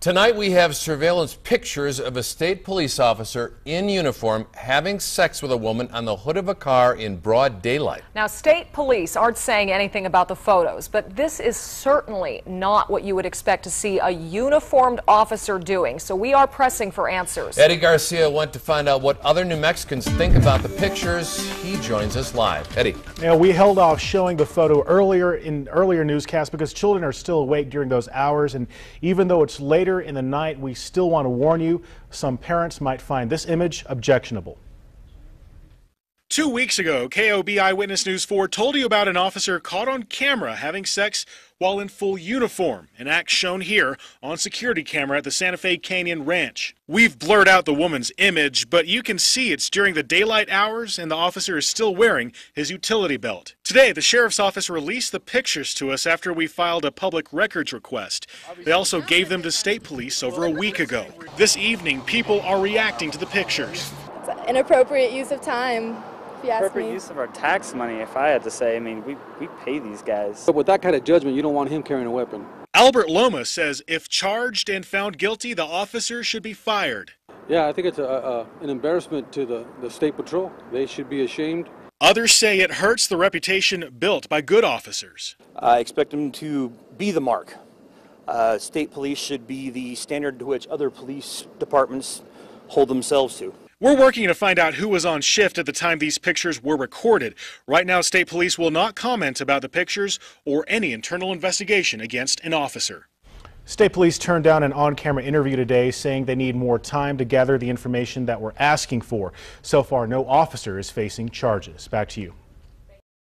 Tonight we have surveillance pictures of a state police officer in uniform having sex with a woman on the hood of a car in broad daylight. Now, state police aren't saying anything about the photos, but this is certainly not what you would expect to see a uniformed officer doing. So we are pressing for answers. Eddie Garcia went to find out what other New Mexicans think about the pictures. He joins us live. Eddie. Now, we held off showing the photo earlier in earlier newscasts because children are still awake during those hours, and even though it's later later in the night, we still want to warn you some parents might find this image objectionable. Two weeks ago, KOB Eyewitness News 4 told you about an officer caught on camera having sex while in full uniform, an act shown here on security camera at the Santa Fe Canyon Ranch. We've blurred out the woman's image, but you can see it's during the daylight hours and the officer is still wearing his utility belt. Today, the sheriff's office released the pictures to us after we filed a public records request. They also gave them to state police over a week ago. This evening, people are reacting to the pictures. Inappropriate use of time you ask Appropriate me. use of our tax money, if I had to say. I mean, we, we pay these guys. But with that kind of judgment, you don't want him carrying a weapon. Albert Loma says if charged and found guilty, the officer should be fired. Yeah, I think it's a, a, an embarrassment to the, the State Patrol. They should be ashamed. Others say it hurts the reputation built by good officers. I expect them to be the mark. Uh, state police should be the standard to which other police departments hold themselves to. We're working to find out who was on shift at the time these pictures were recorded. Right now, state police will not comment about the pictures or any internal investigation against an officer. State police turned down an on-camera interview today saying they need more time to gather the information that we're asking for. So far, no officer is facing charges. Back to you.